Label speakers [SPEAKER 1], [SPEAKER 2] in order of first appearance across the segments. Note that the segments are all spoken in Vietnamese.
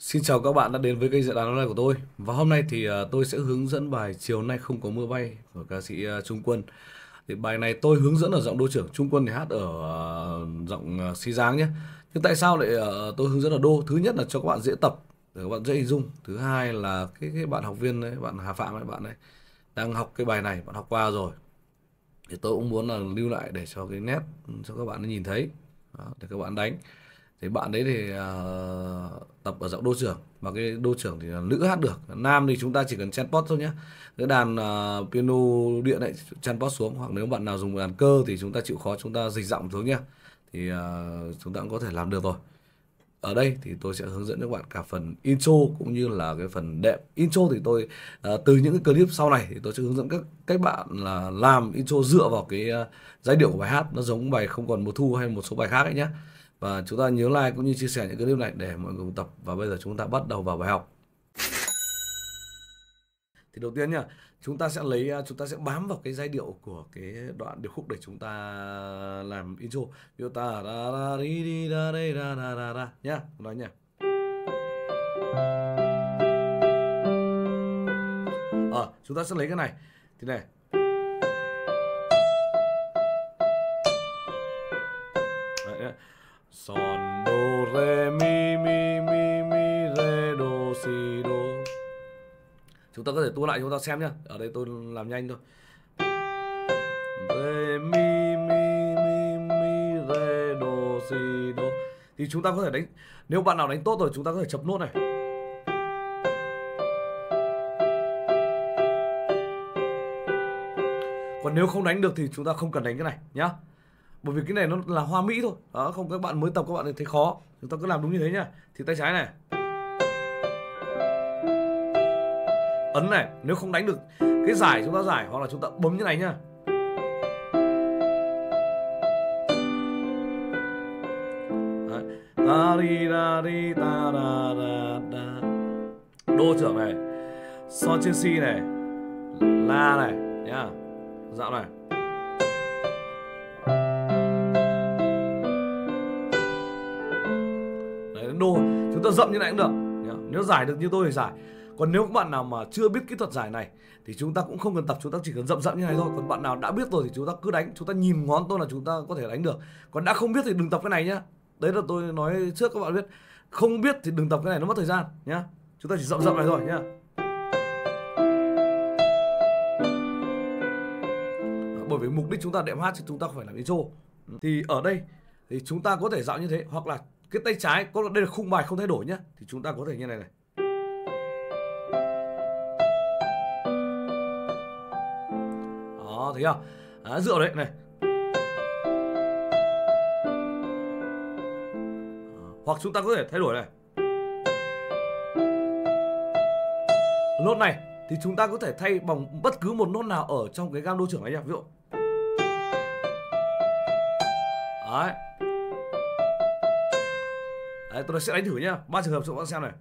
[SPEAKER 1] Xin chào các bạn đã đến với kênh dạy đàn online của tôi. Và hôm nay thì à, tôi sẽ hướng dẫn bài Chiều nay không có mưa bay của ca sĩ à, Trung Quân. Thì bài này tôi hướng dẫn ở giọng đô trưởng Trung Quân thì hát ở à, giọng si giáng nhé. Nhưng tại sao lại tôi hướng dẫn ở đô? Thứ nhất là cho các bạn dễ tập để các bạn dễ hình dung. Thứ hai là cái, cái bạn học viên đấy, bạn Hà Phạm ấy, bạn ấy đang học cái bài này, bạn học qua rồi. Thì tôi cũng muốn là lưu lại để cho cái nét cho các bạn nhìn thấy Đó, để các bạn đánh thì bạn đấy thì uh, tập ở giọng đô trưởng. Và cái đô trưởng thì là nữ hát được. Nam thì chúng ta chỉ cần chen pot thôi nhé cái đàn uh, piano điện này chen pot xuống. Hoặc nếu bạn nào dùng đàn cơ thì chúng ta chịu khó chúng ta dịch giọng xuống nhé thì uh, chúng ta cũng có thể làm được rồi. Ở đây thì tôi sẽ hướng dẫn các bạn cả phần intro cũng như là cái phần đệm. Intro thì tôi uh, từ những cái clip sau này thì tôi sẽ hướng dẫn các các bạn là làm intro dựa vào cái uh, giai điệu của bài hát. Nó giống bài không còn mùa thu hay một số bài khác ấy nhé và chúng ta nhớ like cũng như chia sẻ những clip này để mọi người cùng tập. Và bây giờ chúng ta bắt đầu vào bài học. Thì đầu tiên nha chúng ta sẽ lấy à, chúng ta sẽ bám vào cái giai điệu của cái đoạn điệp khúc để chúng ta làm intro. Ví dụ ta ra ra đi đi ra đây ra ra ra ra nhá nói nhá. À, chúng ta sẽ lấy cái này. Thì này son do, re, mi mi mi mi, re, do, si, do. Chúng ta có thể tua lại, chúng ta xem nhá. Ở đây tôi làm nhanh thôi. Re, mi mi mi mi, re, do, si, do. Thì chúng ta có thể đánh, nếu bạn nào đánh tốt rồi, chúng ta có thể chập nốt này. Còn nếu không đánh được thì chúng ta không cần đánh cái này nhá bởi vì cái này nó là hoa mỹ thôi. Đó, không, các bạn mới tập các bạn thấy khó. Chúng ta cứ làm đúng như thế nhá. Thì tay trái này. Ấn này, nếu không đánh được cái giải chúng ta giải, hoặc là chúng ta bấm như này nhá. Ta đi da đi ta da da da đô trưởng này. Son trên si này. La này, nhá. Dạo này. Chúng ta dậm như này cũng được. Nếu giải được như tôi thì giải. Còn nếu các bạn nào mà chưa biết kỹ thuật giải này, thì chúng ta cũng không cần tập, chúng ta chỉ cần dậm dậm như này thôi. Còn bạn nào đã biết rồi thì chúng ta cứ đánh, chúng ta nhìn ngón tôi là chúng ta có thể đánh được. Còn đã không biết thì đừng tập cái này nhá. Đấy là tôi nói trước các bạn biết. Không biết thì đừng tập cái này, nó mất thời gian, nhá. Chúng ta chỉ dậm dậm này thôi, nhá. Bởi vì mục đích chúng ta đệm hát thì chúng ta phải làm intro thì ở đây thì chúng ta có thể dạo như thế, hoặc là cái tay trái có đây là khung bài không thay đổi nhá. Thì chúng ta có thể như này này. Đó thấy không? À, dựa đấy này. Hoặc chúng ta có thể thay đổi này. Nốt này thì chúng ta có thể thay bằng bất cứ một nốt nào ở trong cái gam đô trưởng này nhá. Ví dụ. Đấy. Đấy, tôi sẽ đánh thử nhá. Ba trường hợp cho các bạn xem này.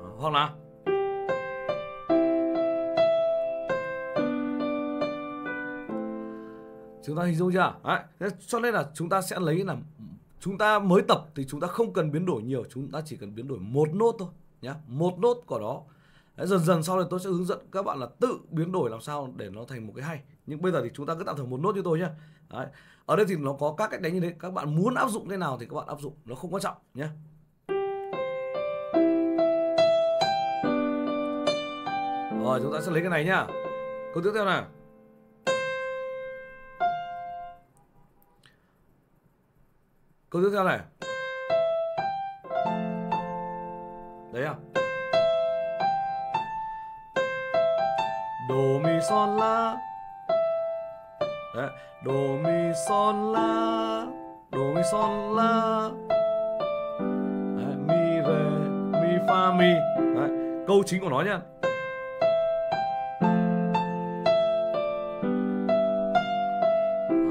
[SPEAKER 1] Ờ, Hoặc là chúng ta hình dung chưa? Đấy, cho nên là chúng ta sẽ lấy là chúng ta mới tập thì chúng ta không cần biến đổi nhiều chúng ta chỉ cần biến đổi một nốt thôi nhá. Một nốt của đó. Đấy, dần dần sau này tôi sẽ hướng dẫn các bạn là tự biến đổi làm sao để nó thành một cái hay. Nhưng bây giờ thì chúng ta cứ tạm thử một nốt như tôi nhé Đấy. ở đây thì nó có các cách đánh như thế. Các bạn muốn áp dụng cái nào thì các bạn áp dụng nó không quan trọng nhé rồi chúng ta sẽ lấy cái này nhá. Câu tiếp theo nào? câu tiếp theo này. Đấy à? Do mi son la. Đấy. do mi son la. Do mi son la. Đấy. mi re mi fa mi. Đấy. câu chính của nó nhá.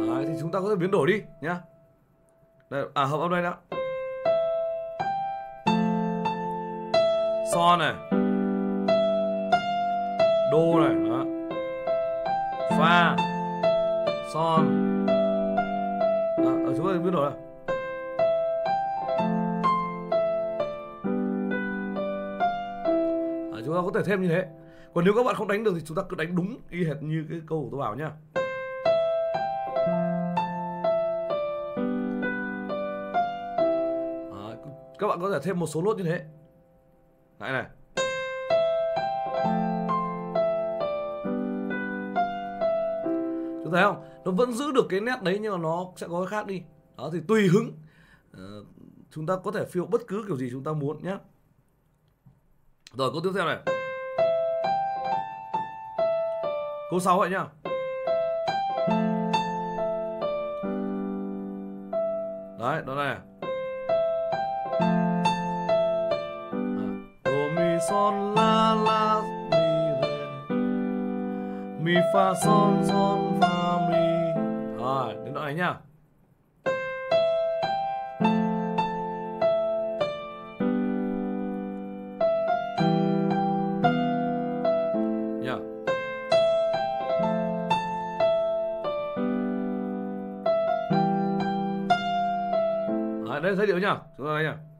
[SPEAKER 1] Đấy, thì chúng ta có thể biến đổi đi nhá. Đây, à hợp âm đây đã. Son này đô này đó. fa son. Đó, ở chúng ta biết rồi này à, chúng ta có thể thêm như thế. Còn nếu các bạn không đánh được thì chúng ta cứ đánh đúng y hệt như cái câu của tôi bảo nhá. À, các bạn có thể thêm một số nốt như thế. Lại này. Thấy không? Nó vẫn giữ được cái nét đấy nhưng mà nó sẽ có cái khác đi. Đó thì tùy hứng. Uh, chúng ta có thể phiêu bất cứ kiểu gì chúng ta muốn nhé. Rồi câu tiếp theo này. Câu 6 vậy nhá. Đấy đó này. À, Do mi son la la mi re mi fa son son rồi nha. Đấy, đây giai điệu nhá chúng ta nghe nhá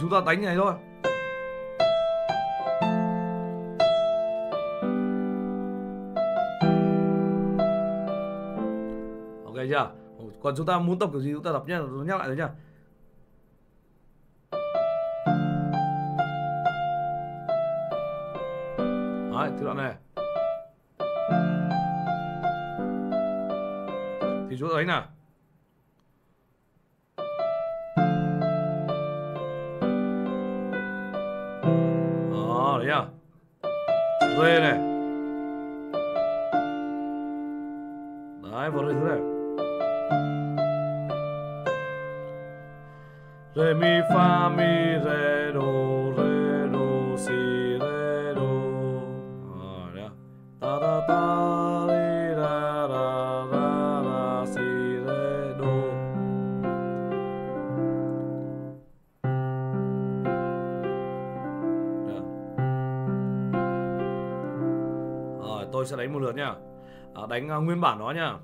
[SPEAKER 1] chúng ta đánh này thôi. Ok chưa? Còn chúng ta muốn tập kiểu gì chúng ta tập nhá nhắc lại rồi nhá. Đấy thứ đoạn này. Thì chúng ta đánh nào. Đó đấy nhá rê này đấy vào đây thứ này Re mi fa mi re do tôi sẽ đánh một lượt nhá à, ờ, Đánh ờ, nguyên bản nó nhá.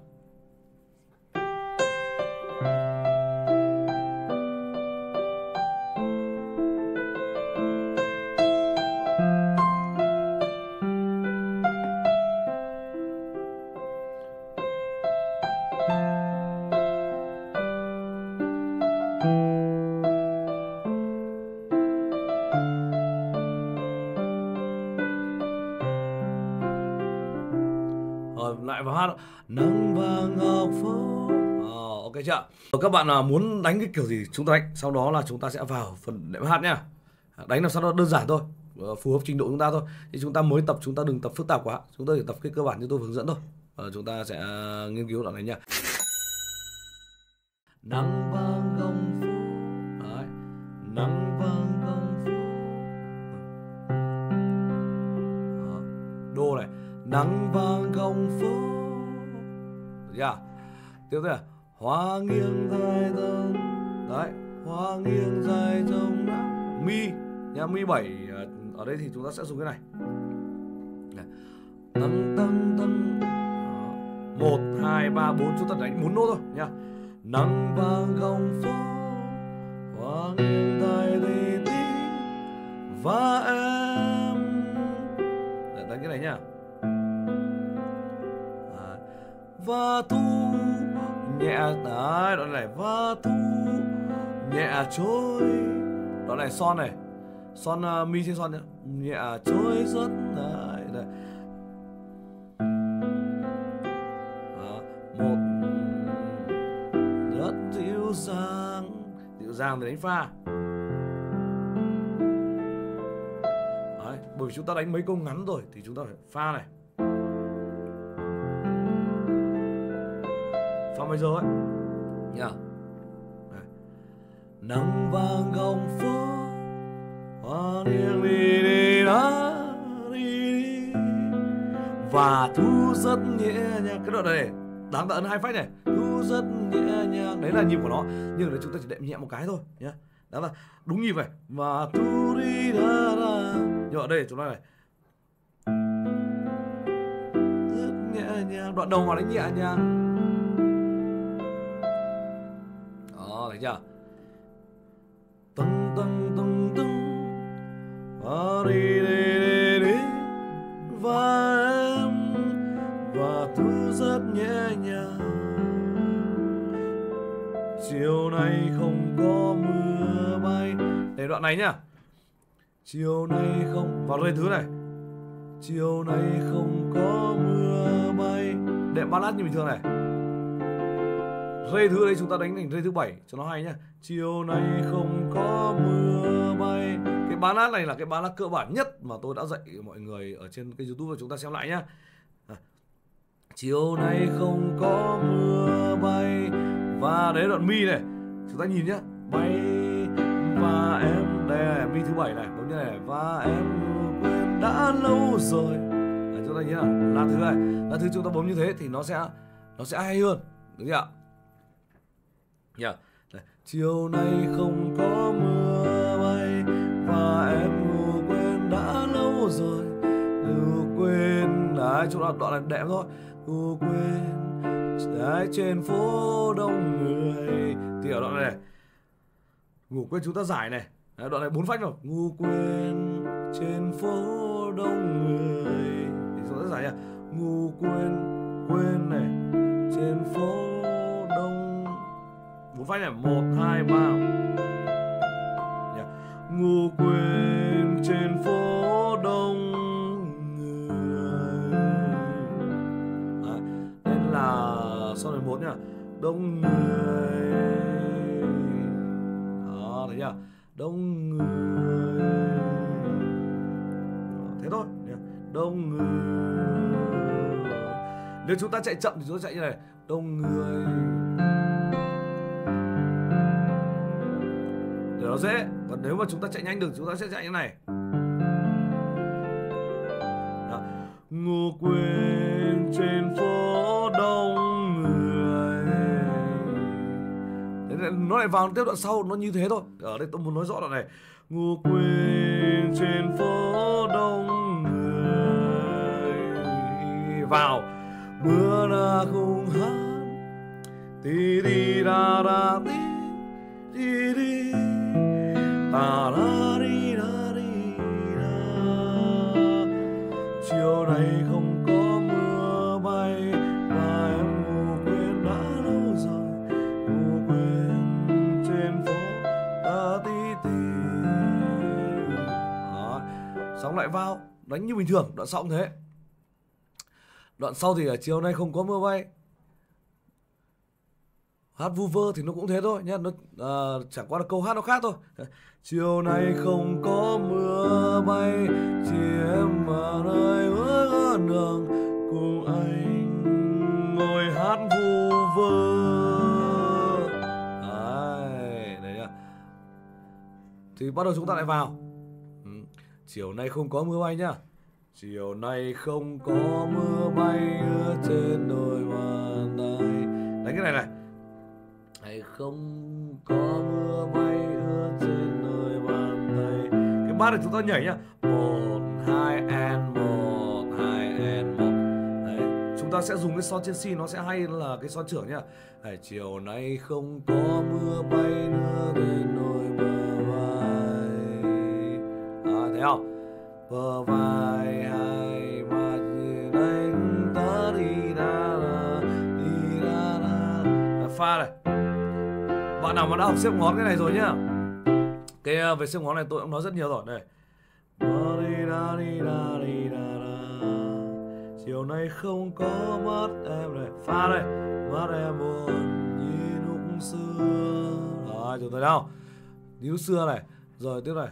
[SPEAKER 1] Các bạn à, muốn đánh cái kiểu gì chúng ta đánh Sau đó là chúng ta sẽ vào phần đệm hát nhá. À, đánh làm sao nó đơn giản thôi ờ, Phù hợp trình độ chúng ta thôi. Thì chúng ta mới tập chúng ta đừng tập phức tạp quá. Chúng ta chỉ tập cái cơ bản như tôi hướng dẫn thôi. Ờ, Chúng ta sẽ ờ, nghiên cứu đoạn này nhá. Nắng vàng công phu. Đấy. Nắng vàng công phu. Đô này. Nắng vàng công phu. Yeah. Tiếp theo Hoa nghiêng dài dòng Đấy, Hoa nghiêng dài trong nắng Mi Nha mi 7 ờ, Ở đây thì chúng ta sẽ dùng cái này. Tăng tăng tăng một, hai, ba, bốn, chúng ta đánh bốn nốt thôi nha nắng vàng gồng phố hoa nghiêng dài đi tí. Và em, Để đánh cái này nha và thu nhẹ đấy đoạn này va thu nhẹ trôi. Đoạn này son này. Son uh, mi trên son nhé nhẹ trôi rất đấy, đấy. Đó, một. Rất dịu dàng. Dịu dàng để đánh pha. Đấy, bởi vì chúng ta đánh mấy câu ngắn rồi thì chúng ta phải pha này. Pha major ấy nhá nắng vàng gồng phố hoa niềng đi đi đó đi đi và thu rất nhẹ nhàng. Cái đoạn này đáng ta ấn hai phách này. Thu rất nhẹ nhàng. Đấy là nhịp của nó. Nhưng đây chúng ta chỉ đệm nhẹ một cái thôi nhé đó là đúng nhịp này. Và tu đi da da nhưng ở đây chúng ta này. Rất nhẹ nhàng. Đoạn đầu mà đánh nhẹ nhàng nha, thấy chưa tưng tưng. Và đi đi đi đi. Và em và thu rất nhẹ nhàng. Chiều nay không có mưa bay. Để đoạn này nhá. Chiều nay không vào đây thứ này. Chiều nay không có mưa bay. Đệm ballad như bình thường này rê thứ đây chúng ta đánh thành rê thứ bảy cho nó hay nhá. Chiều nay không có mưa bay. Cái bán ballad này là cái bán ballad cơ bản nhất mà tôi đã dạy mọi người ở trên kênh youtube và chúng ta xem lại nhá. À. chiều nay không có mưa bay. Và đấy đoạn mi này. Chúng ta nhìn nhá. Bay và em đây là mi thứ bảy này bấm như này. Và em quên đã lâu rồi. Đấy, chúng ta nhìn nào là thứ này là thứ chúng ta bấm như thế thì nó sẽ nó sẽ hay hơn đúng chưa ạ? Dạ. yeah. Chiều nay không có mưa bay và em ngủ quên đã lâu rồi. Ngủ quên đấy chúng ta đoạn này đẹp thôi. Ngủ quên đấy trên phố đông người. Thì ở đoạn này ngủ quên chúng ta giải này. Đấy, đoạn này bốn phách rồi. Ngủ quên trên phố đông người. Thì chúng ta giải nha ngủ quên quên này trên phố bốn phách này một hai ba. Dạ. Ngủ quên trên phố đông người. Đấy, nên là sau này một nhá. Đông người. Đó thấy chưa? Đông người. Đó, thế thôi nhá. đông người. Nếu chúng ta chạy chậm thì chúng ta chạy như này. Đông người. Nó dễ. Còn nếu mà chúng ta chạy nhanh được, chúng ta sẽ chạy như này. Đó. ngủ quên trên phố đông người. Thế này nó lại vào tiếp đoạn sau, nó như thế thôi. Ở đây tôi muốn nói rõ đoạn này. Ngủ quên trên phố đông người. Vào. Mưa đã không hát. Đi đi ra ra đi đi đi ta ra đi ra đi ra chiều nay không có mưa bay và em ngủ quên đã lâu rồi ngủ quên trên phố, ta tí tì Đó. À, xong lại vào, đánh như bình thường, đoạn sau cũng thế đoạn sau thì ở chiều nay không có mưa bay hát vu vơ thì nó cũng thế thôi nhá nó à, chẳng qua là câu hát nó khác thôi. Chiều nay không có mưa bay chỉ em mà nơi bước đường cùng anh ngồi hát vu vơ. Đấy đấy nhá. Thì bắt đầu chúng ta lại vào. Ừ. chiều nay không có mưa bay nhá. Chiều nay không có mưa bay ở trên đôi bàn tay đánh cái này này không có mưa bay ướt trên nơi bàn tay. Cái bát này chúng ta nhảy nhá. Một hai and một hai and một. Đấy chúng ta sẽ dùng cái son trên si nó sẽ hay là cái son trưởng nhá. Đấy, chiều nay không có mưa bay nữa đến nơi bờ vai. À, thấy không? Bờ vai hai ba đánh ta đi ra ra đi ra ra pha này bạn nào mà đã học xếp ngón cái này rồi nhá. Cái ờ, về xếp ngón này tôi cũng nói rất nhiều rồi đây. Chiều nay không có mắt em này. Pha đây. Mắt em buồn như lúc xưa. Rồi chúng ta đâu như lúc xưa này. Rồi tiếp này.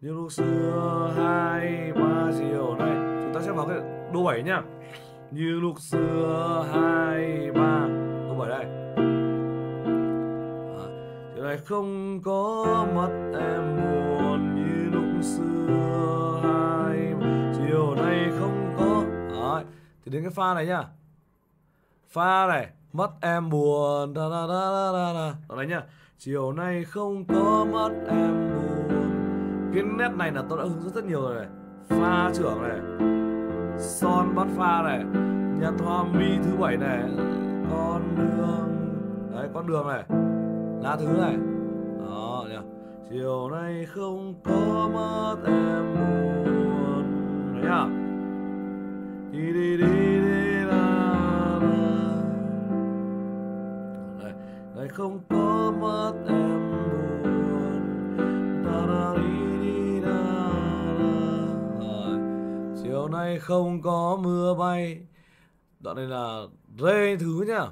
[SPEAKER 1] Như lúc xưa hai ba chiều này, chúng ta sẽ vào cái đô bảy nhá. Như lúc xưa hai ba. Đô bảy đây chiều không có mắt em buồn như lúc xưa hai chiều nay không có ai. Thì đến cái pha này nhá. Pha này, mắt em buồn, da da da da da da. Đó đấy nhá. Chiều nay không có mắt em buồn. Cái nét này là tôi đã hướng dẫn rất nhiều rồi này. Pha trưởng này. Son bắt pha này. Nhật hoa mi thứ bảy này. Con đường. Đấy, con đường này lá thứ này. Đó nhá chiều nay không có mất em buồn. Đấy nhá. Đi đi đi đi, la la. Đây đây không có mất em buồn. Ta ra đi đi ra da chiều nay không có mưa bay. Đoạn này là rê thứ nhá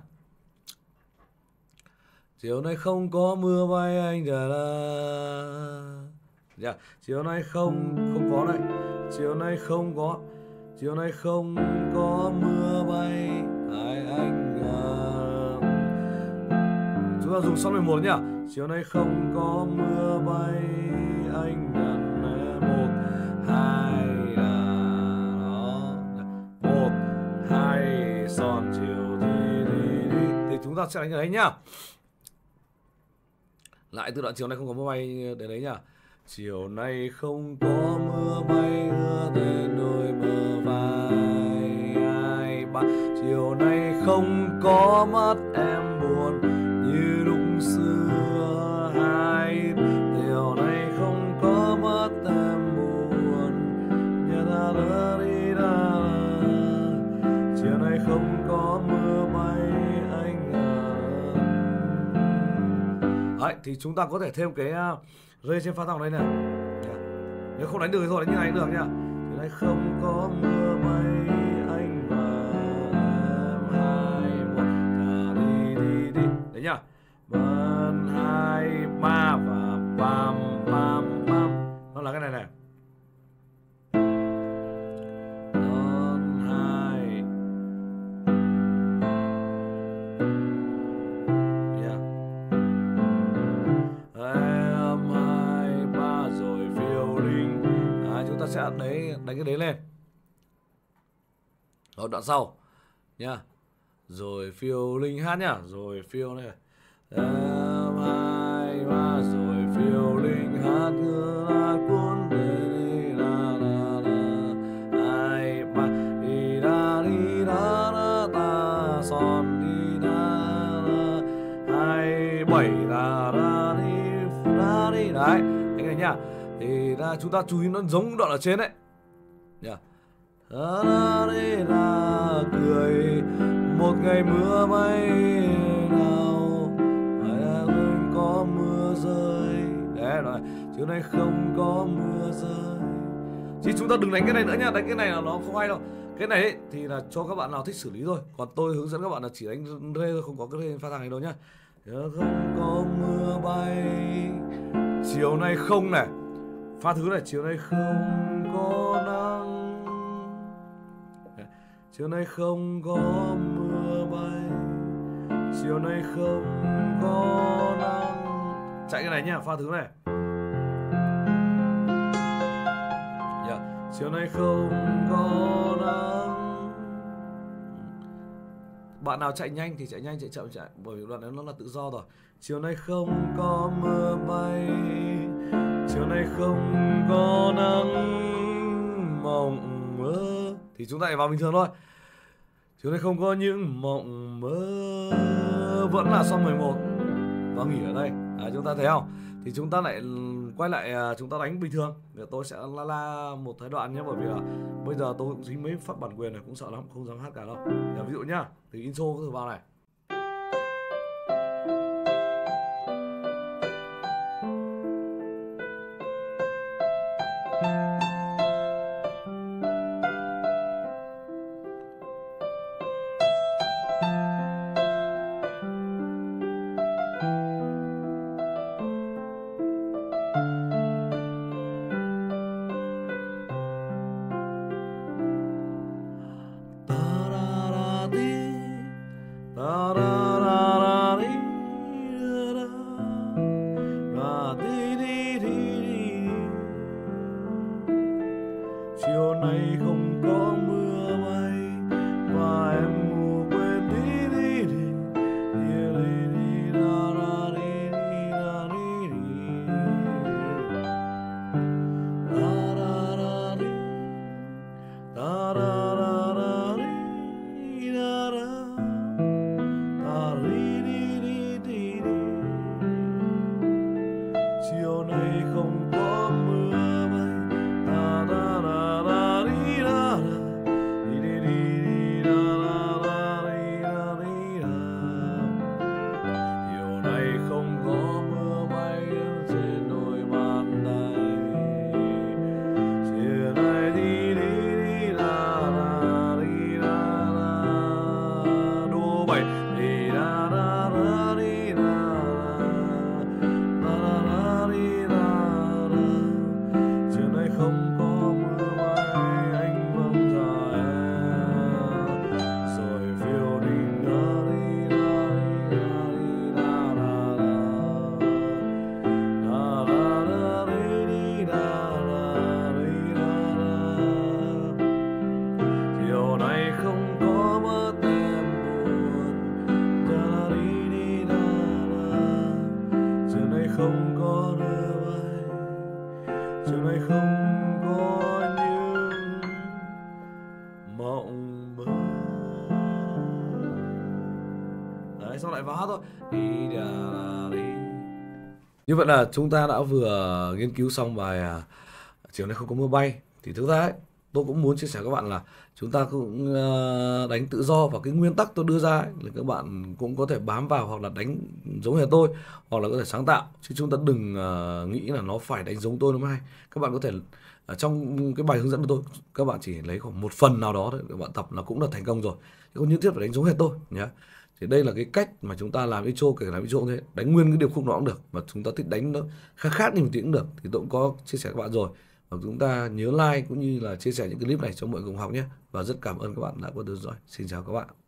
[SPEAKER 1] chiều nay không có mưa bay anh da là yeah. chiều nay không không có này, chiều nay không có chiều nay không có mưa bay ai anh à. chúng ta dùng xong 11 nhá. Chiều nay không có mưa bay anh nhận một hai là đó. Dạ, một hai son chiều đi đi đi. Thì chúng ta sẽ đánh ở đấy nhá lại từ đoạn chiều nay không có mưa bay để đấy nhá chiều nay không có mưa bay đưa đến đôi bờ vai ai ba. Chiều nay không có mắt em. Thì chúng ta có thể thêm cái à, uh, rê trên pha thòng đây này. Nhá. nếu không đánh được thì thôi đánh như này cũng được nhá thì nay không có mưa mây anh và em hai một thả đi đi đi. Đấy nhá một hai ba và ta sẽ đấy, đánh cái đấy lên. Rồi đoạn sau nha rồi phiêu linh hát nhá. Rồi phiêu này. Em hai ba, rồi phiêu linh hát đưa la ra chúng ta chú ý nó giống đoạn ở trên đấy. Nhá ra ra đi cười một ngày mưa bay nào hay là quên có mưa rơi. Đấy rồi. Chiều nay không có mưa rơi. Chứ chúng ta đừng đánh cái này nữa nha. Đánh cái này là nó không hay đâu. Cái này ấy, thì là cho các bạn nào thích xử lý thôi. Còn tôi hướng dẫn các bạn là chỉ đánh rê thôi không có cái rê pha thằng này đâu nhá. Không có mưa bay. Chiều nay không này pha thứ này, chiều nay không có nắng. Chiều nay không có mưa bay. Chiều nay không có nắng. Chạy cái này nhá, pha thứ này. Yeah. chiều nay không có nắng. Bạn nào chạy nhanh thì chạy nhanh, chạy chậm, chạy. Bởi vì đoạn đấy nó là tự do rồi. Chiều nay không có mưa bay chiều nay không có nắng mộng mơ. Thì chúng ta lại vào bình thường thôi. Chiều nay không có những mộng mơ vẫn là xong 11 và nghỉ ở đây. À, chúng ta thấy không? Thì chúng ta lại quay lại à, chúng ta đánh bình thường. Để tôi sẽ la la một thái đoạn nhé bởi vì là bây giờ tôi cũng dính mấy phát bản quyền này cũng sợ lắm không dám hát cả đâu. Để ví dụ nhá thì intro có thử vào này. Như vậy là chúng ta đã vừa nghiên cứu xong bài à, chiều nay không có mưa bay. Thì thực ra ấy, tôi cũng muốn chia sẻ với các bạn là chúng ta cũng à, đánh tự do và cái nguyên tắc tôi đưa ra ấy, là các bạn cũng có thể bám vào hoặc là đánh giống như tôi hoặc là có thể sáng tạo. Chứ chúng ta đừng à, nghĩ là nó phải đánh giống tôi nó mới hay. Các bạn có thể ở trong cái bài hướng dẫn của tôi các bạn chỉ lấy khoảng một phần nào đó thôi các bạn tập là cũng là thành công rồi. Chứ không nhất thiết phải đánh giống hết tôi nhé thì đây là cái cách mà chúng ta làm intro, kể cả làm intro thế. Đánh nguyên cái điệp khúc nó cũng được, mà chúng ta thích đánh nó khác khác thì một tiếng cũng được. Thì tôi cũng có chia sẻ với các bạn rồi. Và chúng ta nhớ like cũng như là chia sẻ những clip này cho mọi người cùng học nhé. Và rất cảm ơn các bạn đã quan tâm dõi. Xin chào các bạn.